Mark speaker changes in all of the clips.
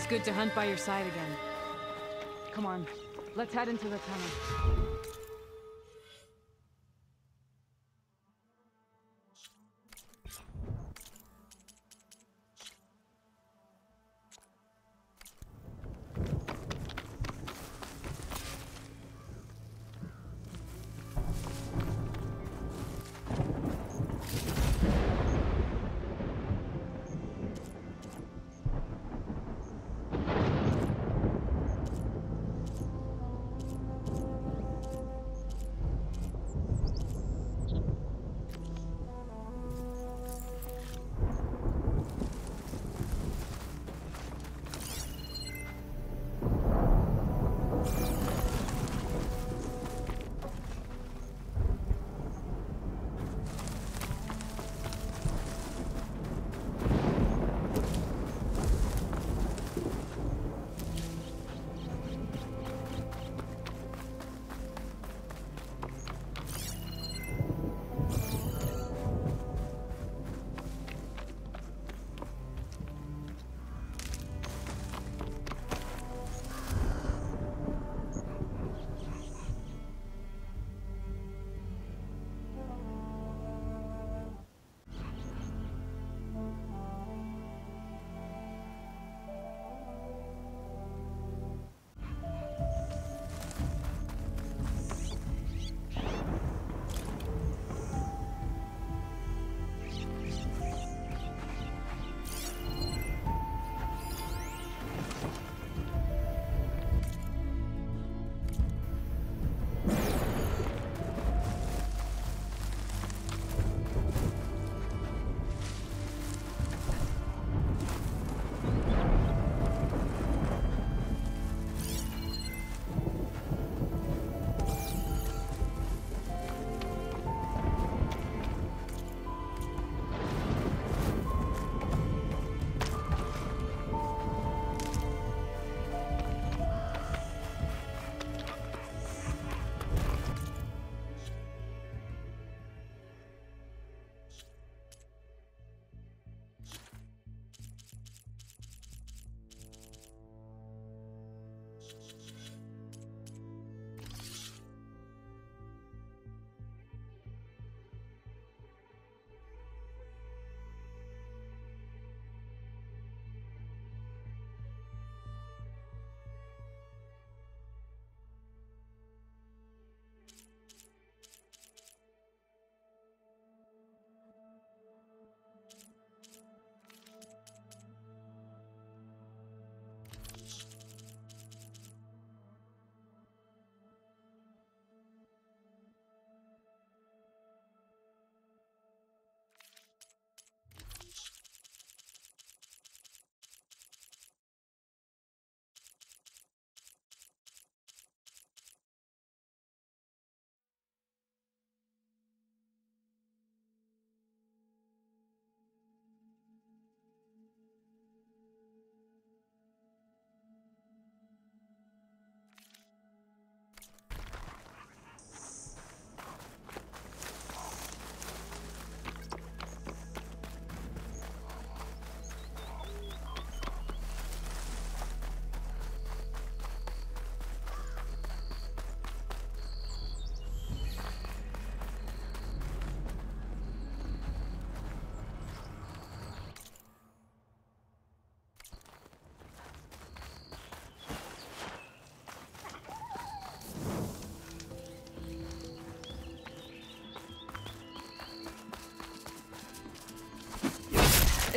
Speaker 1: Feels good to hunt by your side again. Come on, let's head into the tunnel.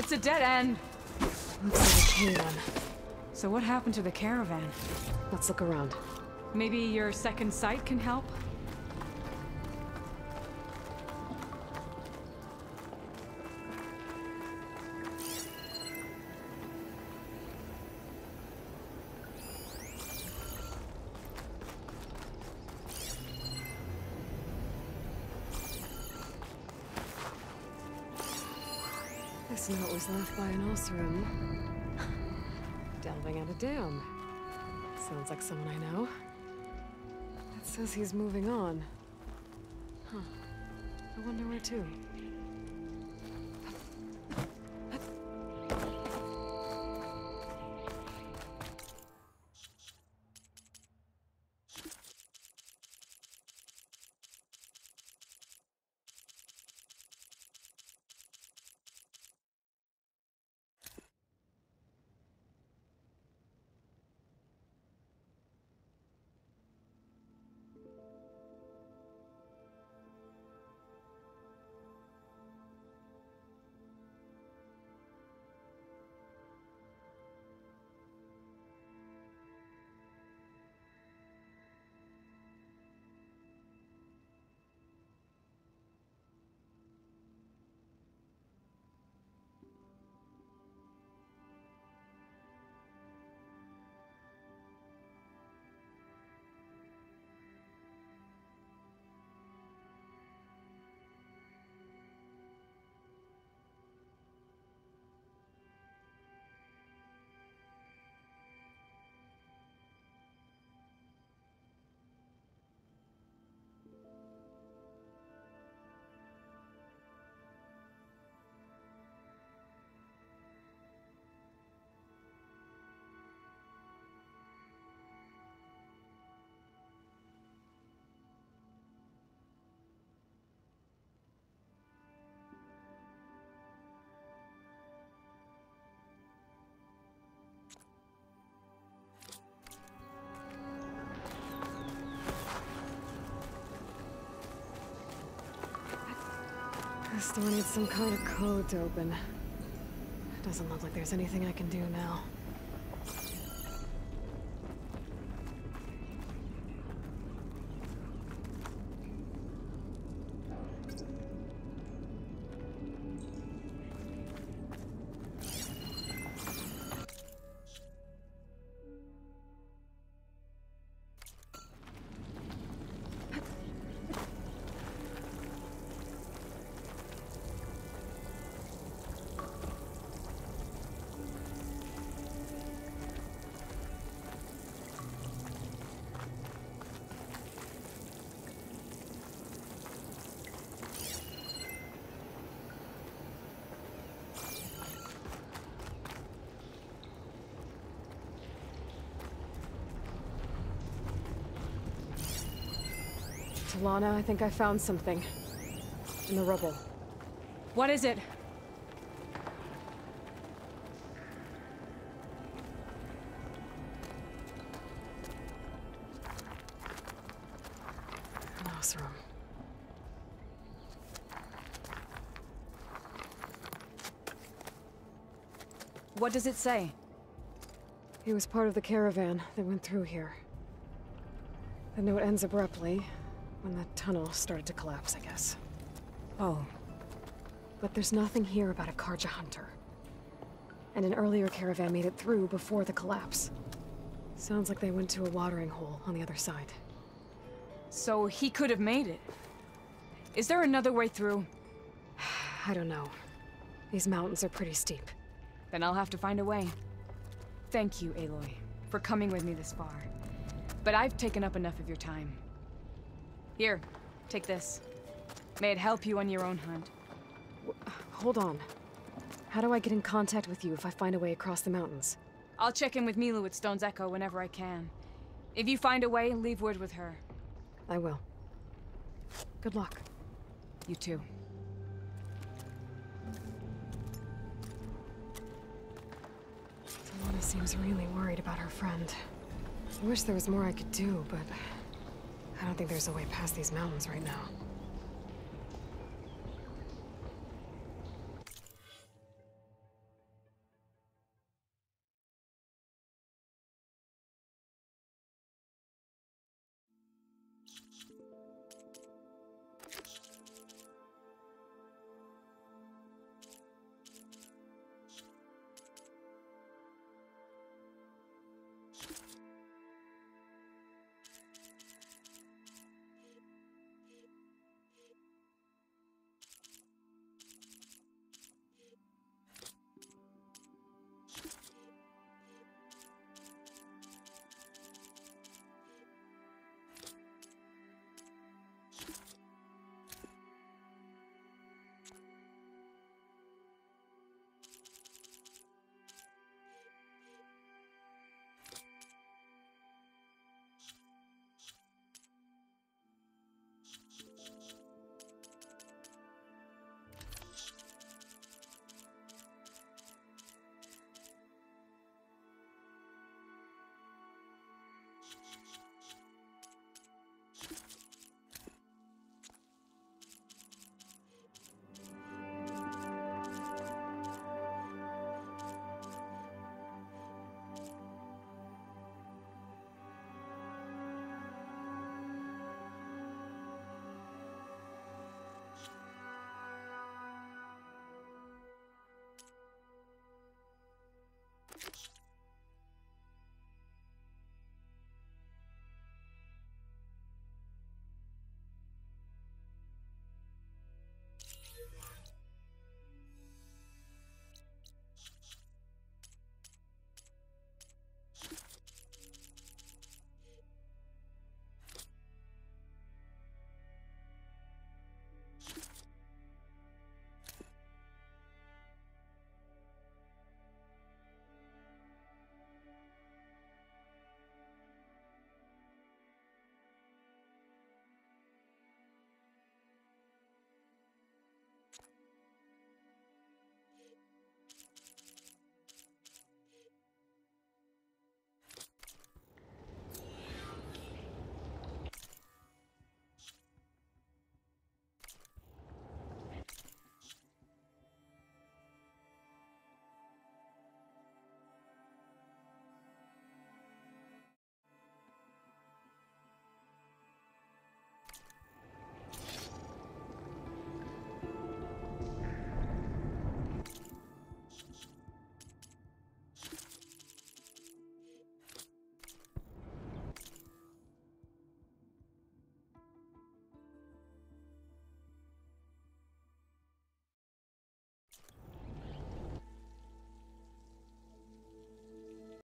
Speaker 1: It's a dead end.
Speaker 2: Looks like a.
Speaker 1: So what happened to the caravan?
Speaker 2: Let's look around.
Speaker 1: Maybe your second sight can help?
Speaker 2: Left by an Oseram. Delving at a dam. Sounds like someone I know. It says he's moving on. Huh. I wonder where to. This door needs some kind of code to open. Doesn't look like there's anything I can do now. Talanah, I think I found something. In the rubble.
Speaker 1: What is it?
Speaker 2: Nostrum.
Speaker 1: What does it say?
Speaker 2: He was part of the caravan that went through here. The note ends abruptly, when the tunnel started to collapse, I guess.
Speaker 1: Oh.
Speaker 2: But there's nothing here about a Carja hunter. And an earlier caravan made it through before the collapse. Sounds like they went to a watering hole on the other side.
Speaker 1: So he could have made it. Is there another way through?
Speaker 2: I don't know. These mountains are pretty steep.
Speaker 1: Then I'll have to find a way. Thank you, Aloy, for coming with me this far. But I've taken up enough of your time. Here, take this. May it help you on your own hunt.
Speaker 2: Hold on. How do I get in contact with you if I find a way across the mountains?
Speaker 1: I'll check in with Milu at Stone's Echo whenever I can. If you find a way, leave word with her.
Speaker 2: I will. Good luck.
Speaker 1: You too.
Speaker 2: Talanah seems really worried about her friend. I wish there was more I could do, but... I don't think there's a way past these mountains right now.